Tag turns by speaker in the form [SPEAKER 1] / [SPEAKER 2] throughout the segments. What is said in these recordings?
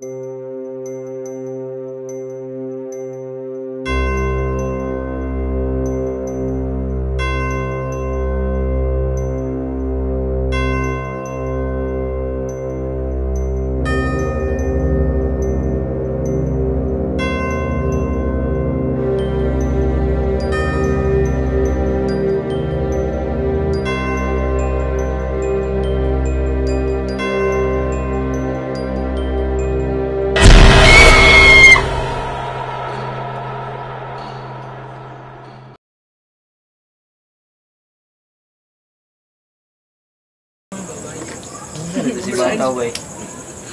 [SPEAKER 1] Música bay.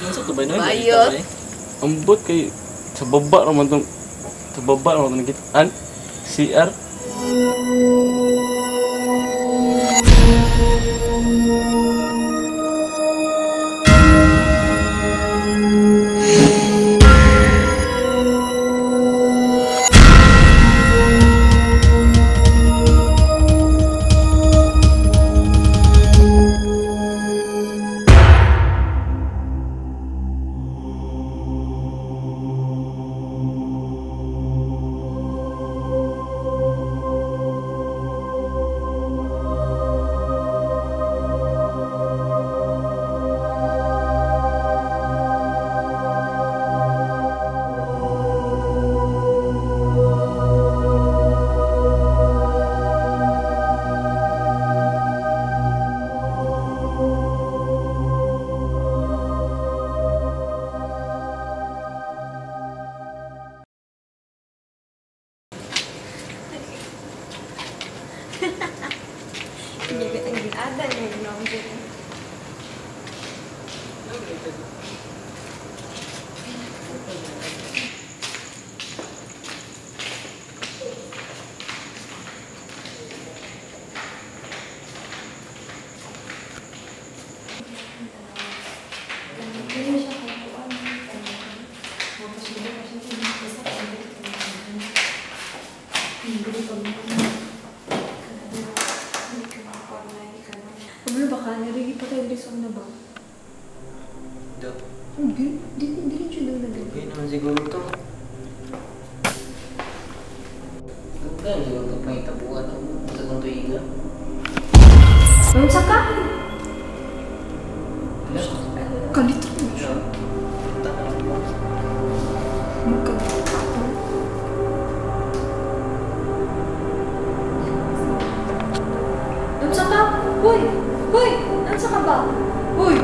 [SPEAKER 2] Ano sa tubay na?
[SPEAKER 3] Bayot.
[SPEAKER 2] Ambot kay sa baba naman tong sa baba naman tong gitaan. CR.
[SPEAKER 4] Ano ba ka? Narigi pa tayo dress na ba?
[SPEAKER 1] Do.
[SPEAKER 4] Hindi, hindi, hindi rin siya daw na
[SPEAKER 1] Okay naman siguro to. Hanggang siguro ito pang itabuan ako sa kong tuiga.
[SPEAKER 4] Ano sa ka? Kalito mo
[SPEAKER 1] Ano?
[SPEAKER 4] siya. Hoy! Hoy! Ano sa ka ba? Hoy!